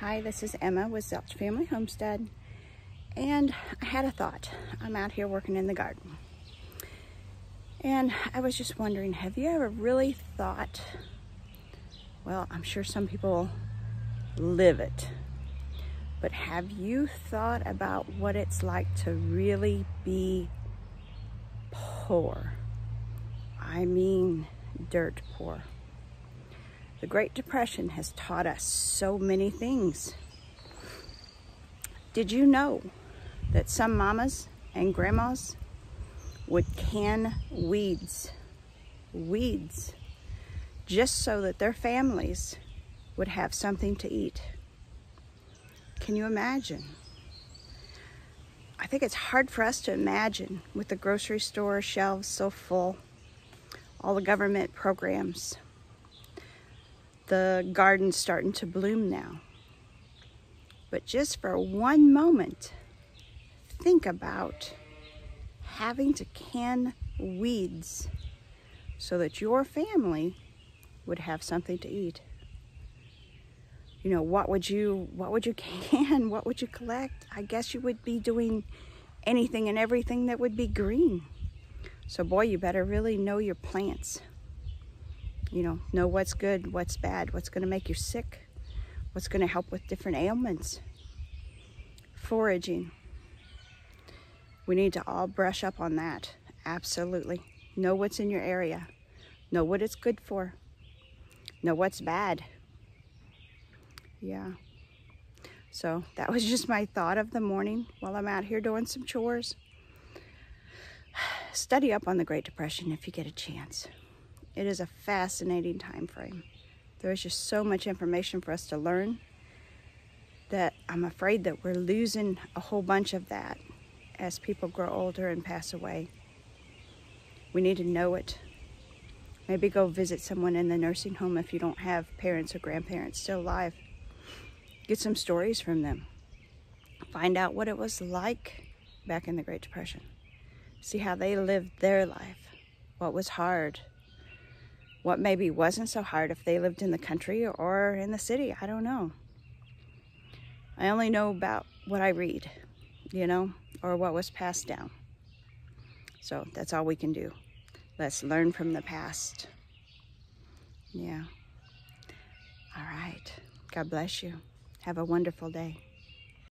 Hi, this is Emma with Zelch Family Homestead. And I had a thought. I'm out here working in the garden. And I was just wondering, have you ever really thought, well, I'm sure some people live it, but have you thought about what it's like to really be poor? I mean, dirt poor. The Great Depression has taught us so many things. Did you know that some mamas and grandmas would can weeds, weeds, just so that their families would have something to eat? Can you imagine? I think it's hard for us to imagine with the grocery store shelves so full, all the government programs, the garden's starting to bloom now. But just for one moment, think about having to can weeds so that your family would have something to eat. You know, what would you what would you can? What would you collect? I guess you would be doing anything and everything that would be green. So boy, you better really know your plants you know, know what's good, what's bad, what's going to make you sick, what's going to help with different ailments. Foraging. We need to all brush up on that. Absolutely. Know what's in your area. Know what it's good for. Know what's bad. Yeah. So that was just my thought of the morning while I'm out here doing some chores. Study up on the Great Depression if you get a chance. It is a fascinating time frame. There is just so much information for us to learn that I'm afraid that we're losing a whole bunch of that as people grow older and pass away. We need to know it. Maybe go visit someone in the nursing home if you don't have parents or grandparents still alive. Get some stories from them. Find out what it was like back in the Great Depression. See how they lived their life. What was hard what maybe wasn't so hard if they lived in the country or in the city. I don't know. I only know about what I read, you know, or what was passed down. So that's all we can do. Let's learn from the past. Yeah. All right. God bless you. Have a wonderful day.